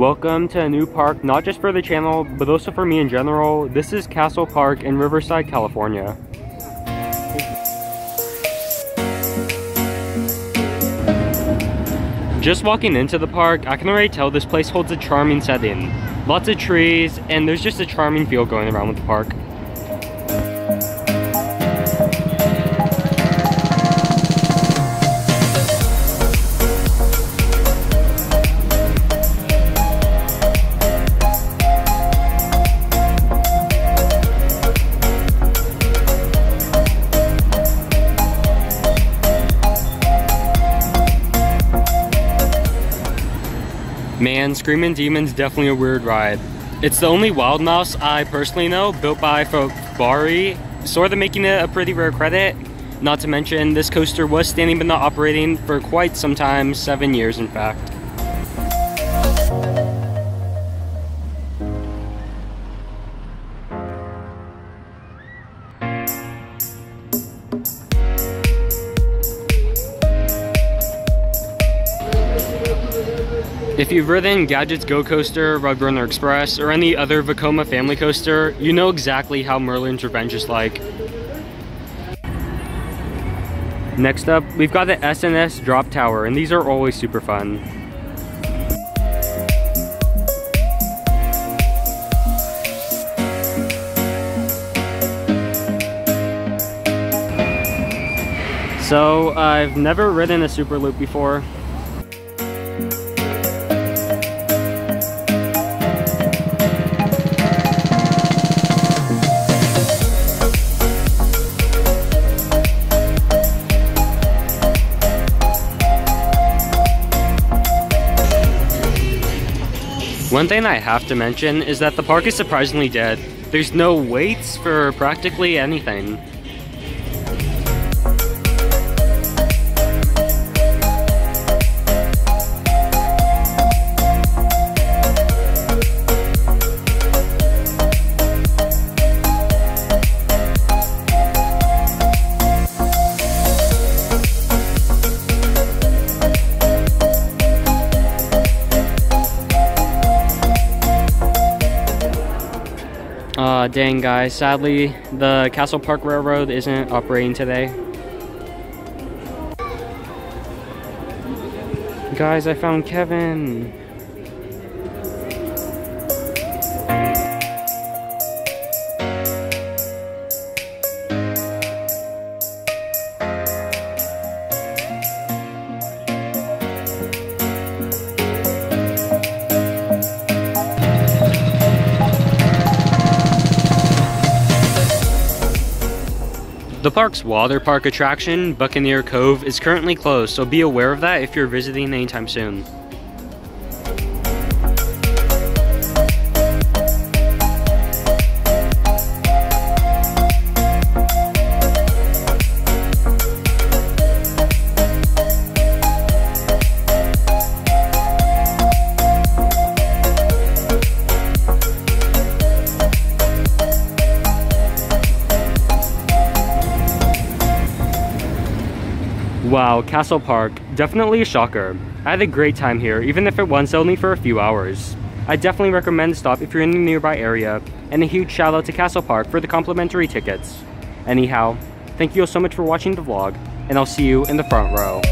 Welcome to a new park, not just for the channel, but also for me in general. This is Castle Park in Riverside, California. Just walking into the park, I can already tell this place holds a charming setting. Lots of trees, and there's just a charming feel going around with the park. Man, Screaming Demon's definitely a weird ride. It's the only wild mouse I personally know built by Fabbri, sort of making it a pretty rare credit. Not to mention, this coaster was standing but not operating for quite some time, seven years in fact. If you've ridden Gadget's Go Coaster, Roadrunner Express, or any other Vekoma family coaster, you know exactly how Merlin's Revenge is like. Next up, we've got the SNS Drop Tower, and these are always super fun. So, I've never ridden a Super Loop before, One thing I have to mention is that the park is surprisingly dead. There's no waits for practically anything. Uh, dang guys, sadly the Castle Park Railroad isn't operating today. Guys, I found Kevin! The park's water park attraction, Buccaneer Cove, is currently closed, so be aware of that if you're visiting anytime soon. Wow, Castle Park, definitely a shocker. I had a great time here, even if it was only for a few hours. I definitely recommend stop if you're in the nearby area, and a huge shout out to Castle Park for the complimentary tickets. Anyhow, thank you all so much for watching the vlog, and I'll see you in the front row.